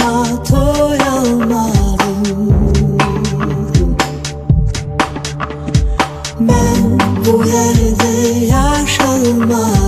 Sana doyamadım Ben bu yerde yaşanmaz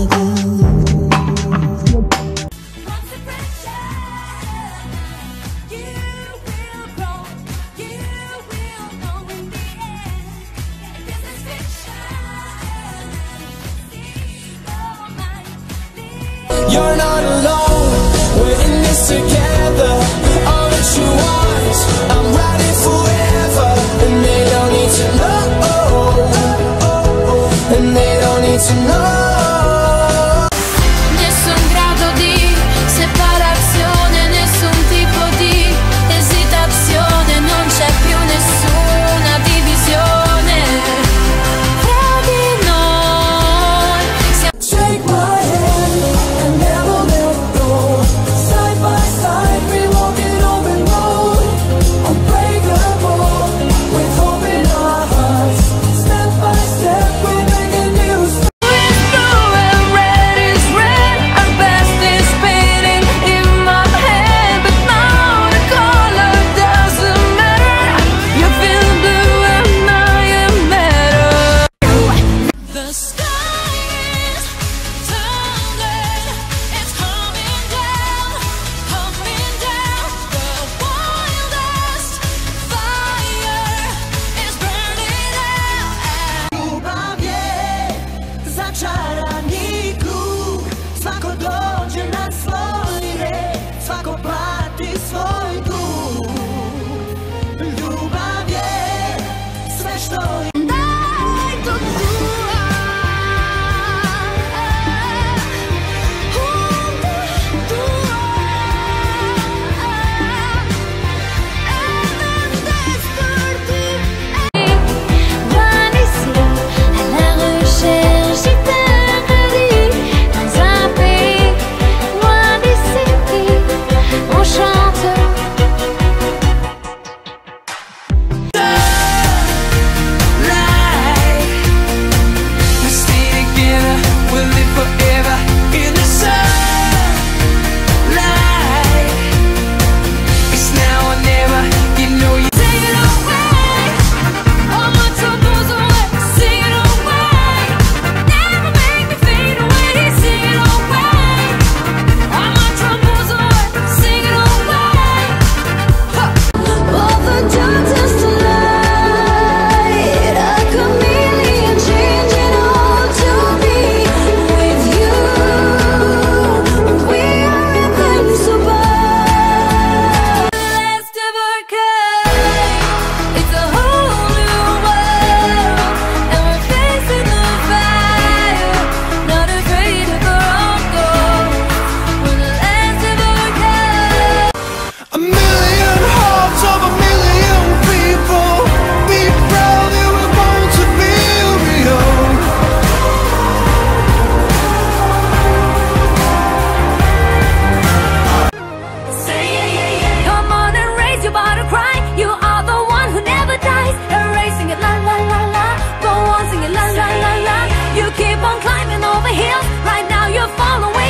heels. Right now you're following.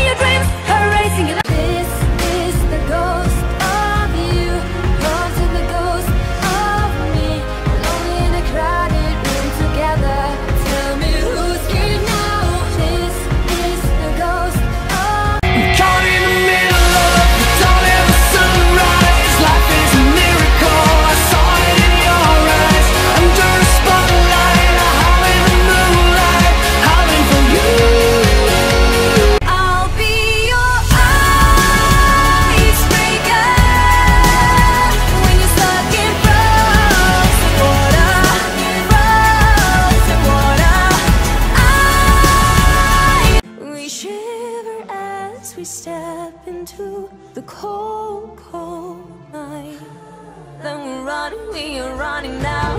The cold, cold night. Then we're running, we are running now.